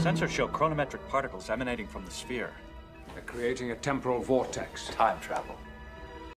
Sensors show chronometric particles emanating from the sphere. They're creating a temporal vortex. Time travel.